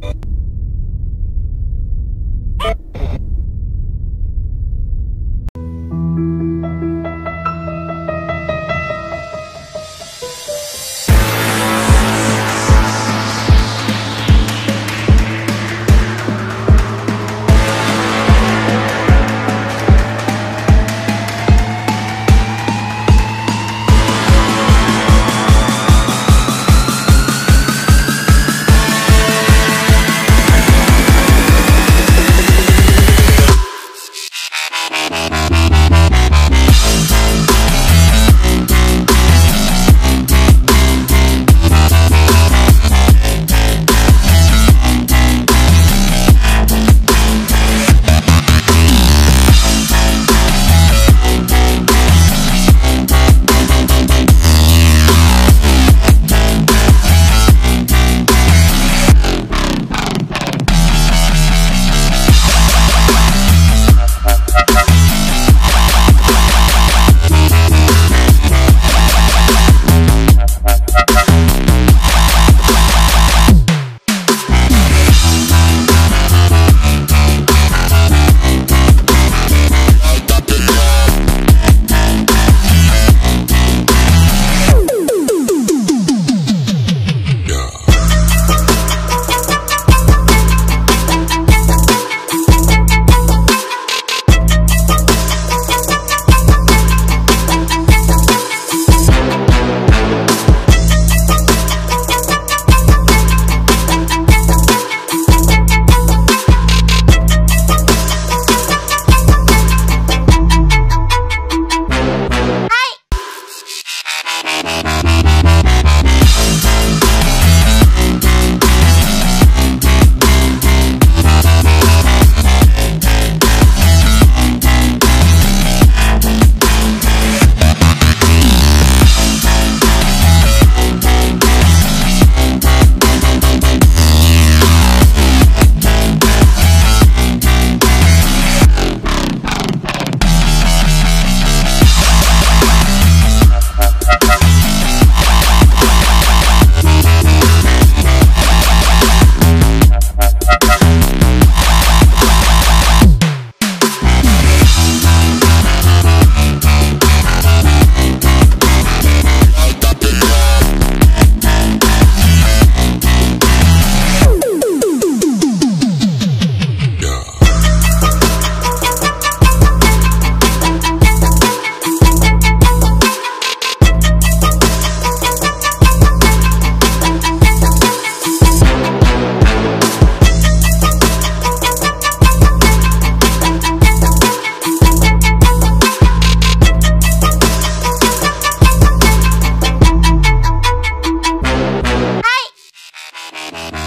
Bye. Bye.